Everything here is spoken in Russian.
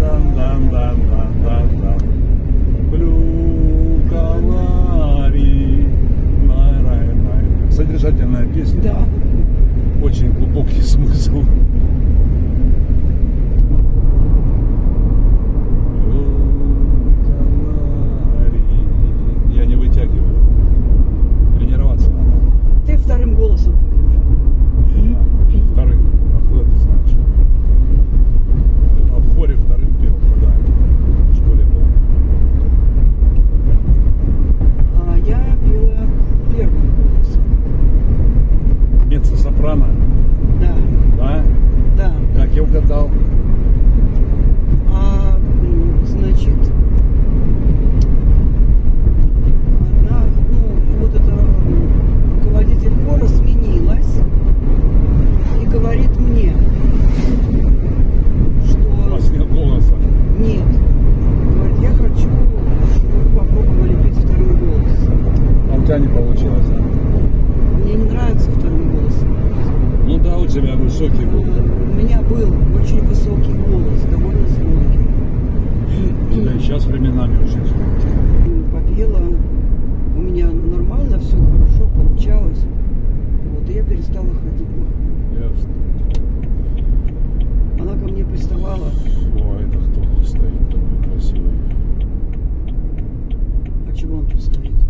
дан дан дан дан дан дан Блю канари Содержательная песня. Да. Получилось? Мне не нравится вторым голосом. Ну да, у тебя высокий был. У меня был очень высокий голос, довольно звонкий. Да сейчас временами очень звонкий. попела. У меня нормально, все хорошо получалось. Вот, и я перестала ходить. Ясно. Она ко мне приставала. О, это кто стоит такой красивый? А чего он тут стоит?